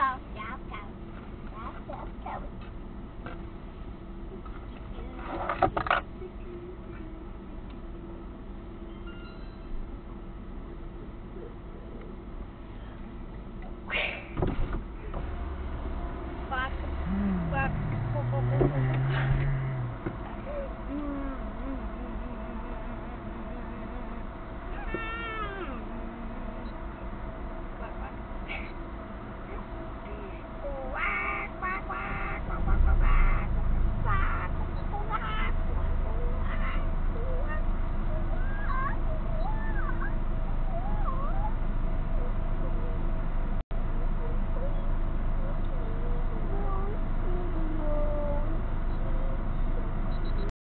Yeah.